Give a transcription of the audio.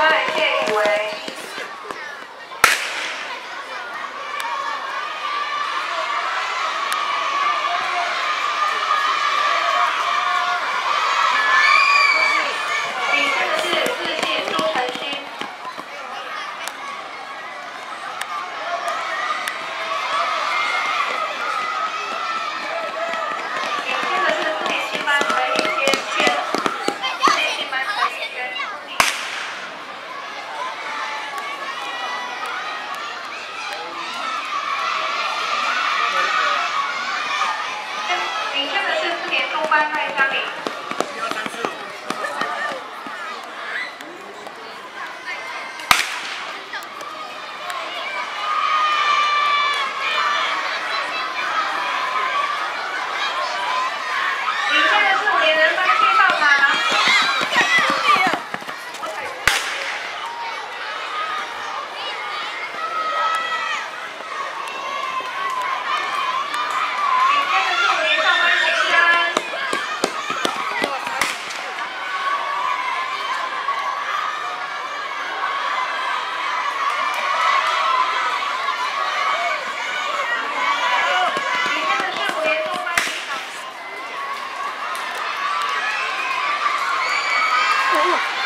like anyway. 欢迎光临哎呦我